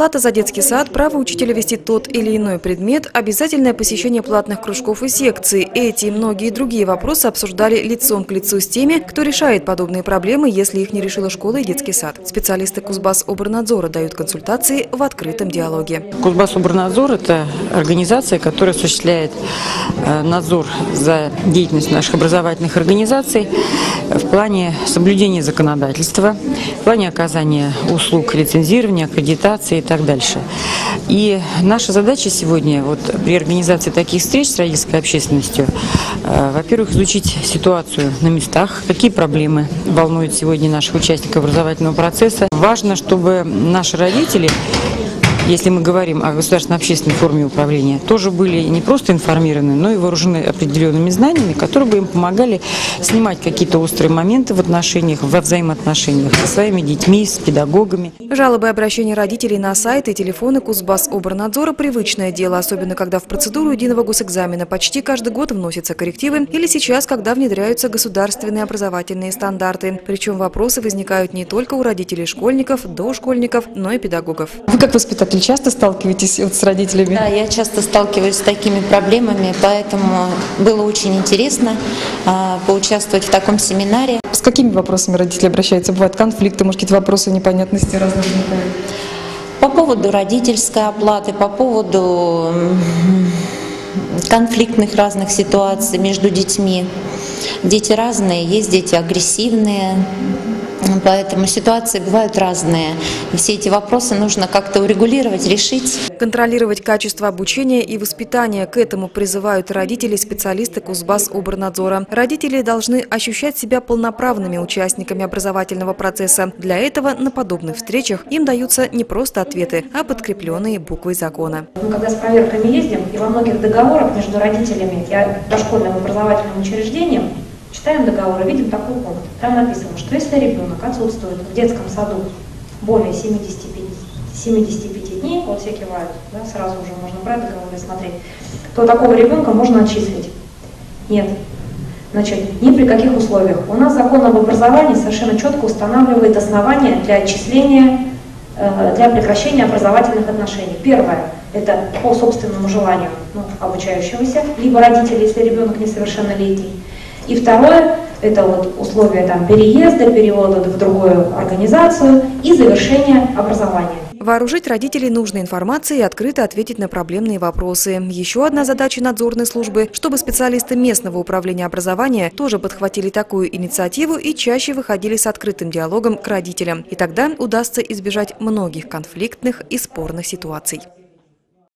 Плата за детский сад, право учителя вести тот или иной предмет, обязательное посещение платных кружков и секций. Эти и многие другие вопросы обсуждали лицом к лицу с теми, кто решает подобные проблемы, если их не решила школа и детский сад. Специалисты Кузбасс Обернадзора дают консультации в открытом диалоге. Кузбасс Обернадзор – это организация, которая осуществляет э, надзор за деятельностью наших образовательных организаций в плане соблюдения законодательства, в плане оказания услуг лицензирования, аккредитации так дальше. И наша задача сегодня вот, при организации таких встреч с родительской общественностью, э, во-первых, изучить ситуацию на местах, какие проблемы волнуют сегодня наших участников образовательного процесса. Важно, чтобы наши родители если мы говорим о государственно-общественной форме управления, тоже были не просто информированы, но и вооружены определенными знаниями, которые бы им помогали снимать какие-то острые моменты в отношениях, во взаимоотношениях со своими детьми, с педагогами. Жалобы и обращения родителей на сайт и телефоны Кузбасс Обернадзора – привычное дело, особенно когда в процедуру единого госэкзамена почти каждый год вносятся коррективы или сейчас, когда внедряются государственные образовательные стандарты. Причем вопросы возникают не только у родителей школьников, дошкольников, но и педагогов. Вы как воспитатель часто сталкиваетесь вот с родителями? Да, я часто сталкиваюсь с такими проблемами, поэтому было очень интересно а, поучаствовать в таком семинаре. С какими вопросами родители обращаются? Бывают конфликты, может, какие-то вопросы непонятности разные возникают? По поводу родительской оплаты, по поводу конфликтных разных ситуаций между детьми. Дети разные, есть дети агрессивные, Поэтому ситуации бывают разные. Все эти вопросы нужно как-то урегулировать, решить. Контролировать качество обучения и воспитания. К этому призывают родители специалисты Кузбасс Обернадзора. Родители должны ощущать себя полноправными участниками образовательного процесса. Для этого на подобных встречах им даются не просто ответы, а подкрепленные буквой закона. Мы когда с проверками ездим, и во многих договорах между родителями и дошкольным образовательным учреждением Читаем договор и видим такой пункт. Там написано, что если ребенок отсутствует в детском саду более 75, 75 дней, вот все кивают, да, сразу уже можно брать договор и смотреть, то такого ребенка можно отчислить. Нет. Значит, ни при каких условиях. У нас закон об образовании совершенно четко устанавливает основания для отчисления, э, для прекращения образовательных отношений. Первое – это по собственному желанию ну, обучающегося, либо родителей, если ребенок несовершеннолетний. И второе, это вот условия там, переезда, перевода в другую организацию и завершения образования. Вооружить родителей нужной информацией и открыто ответить на проблемные вопросы. Еще одна задача надзорной службы, чтобы специалисты местного управления образования тоже подхватили такую инициативу и чаще выходили с открытым диалогом к родителям. И тогда удастся избежать многих конфликтных и спорных ситуаций.